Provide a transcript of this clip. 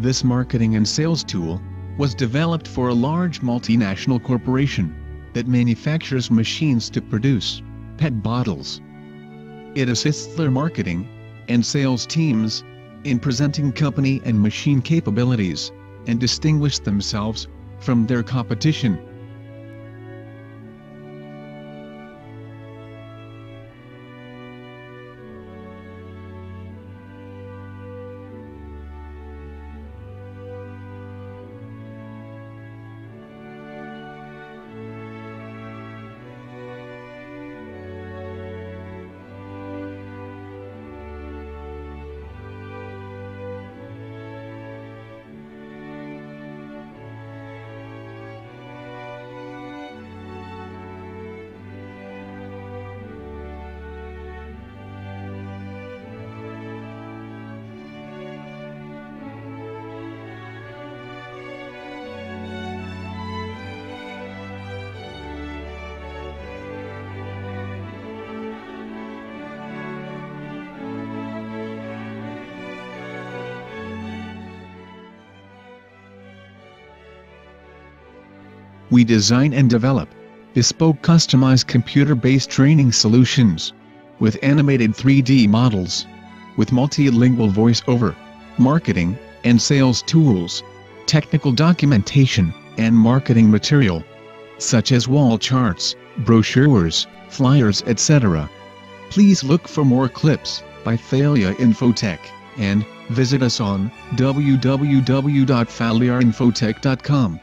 This marketing and sales tool was developed for a large multinational corporation that manufactures machines to produce PET bottles. It assists their marketing and sales teams in presenting company and machine capabilities and distinguish themselves from their competition. We design and develop bespoke customized computer-based training solutions with animated 3D models, with multilingual voice-over, marketing and sales tools, technical documentation, and marketing material, such as wall charts, brochures, flyers etc. Please look for more clips by Thalia Infotech, and visit us on www.thaliainfotech.com.